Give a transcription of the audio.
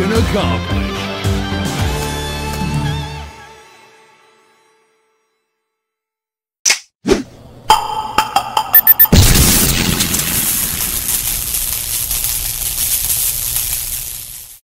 Mission accomplished.